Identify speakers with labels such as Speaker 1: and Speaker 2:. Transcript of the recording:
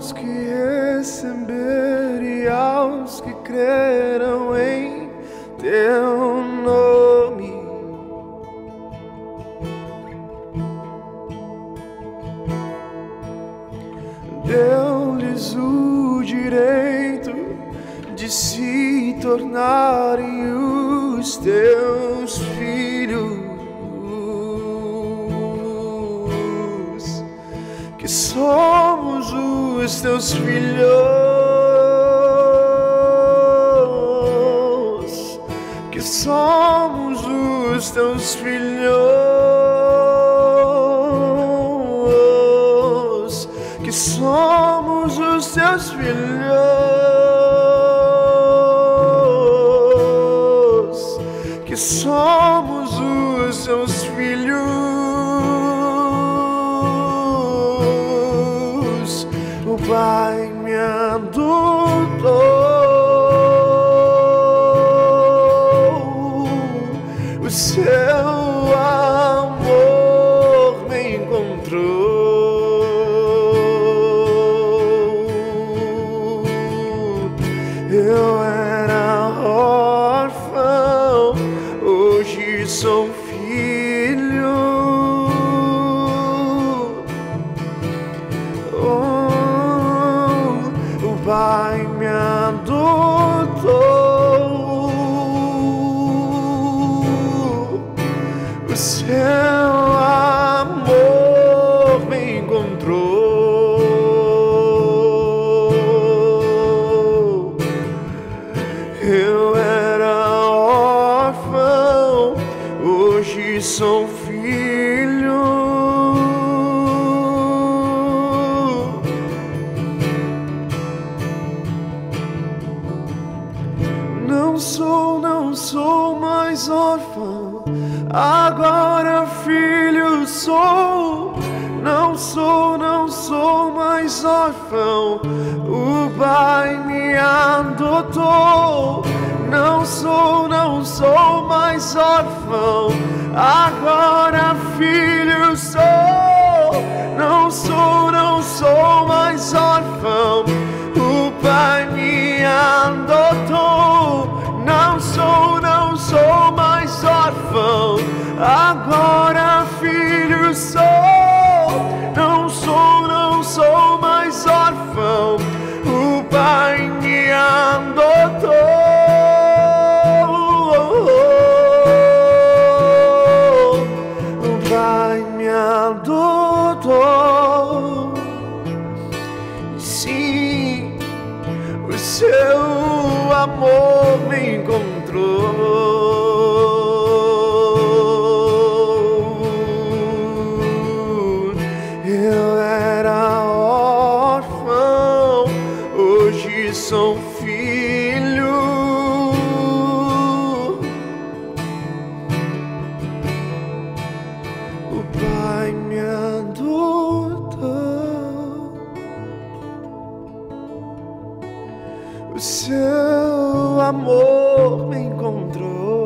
Speaker 1: aos que receberem, aos que creram em teu nome. Deu-lhes o direito de se tornarem os teus somos os teus filhos, que somos os teus filhos, que somos os teus filhos, que somos os teus filhos. Pai me adotou, o seu amor me encontrou. Eu era órfão, hoje sou sou, não sou mais órfão, agora filho sou. Não sou, não sou mais órfão, o Pai me adotou. Não sou, não sou mais órfão, agora filho adotou. Sim, o seu seu amor me encontrou.